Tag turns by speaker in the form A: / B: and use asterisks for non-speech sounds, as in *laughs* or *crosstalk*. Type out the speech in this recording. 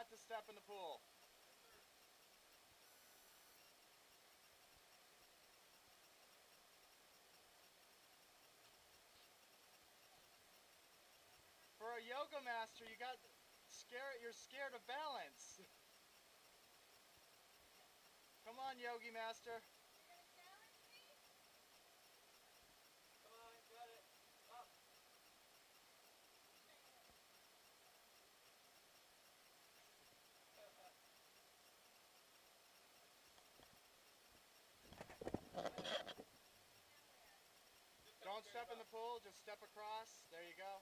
A: not to step in the pool. For a yoga master, you got scared. You're scared of balance. *laughs* Come on, yogi master. Don't step in the pool. Just step across. There you go.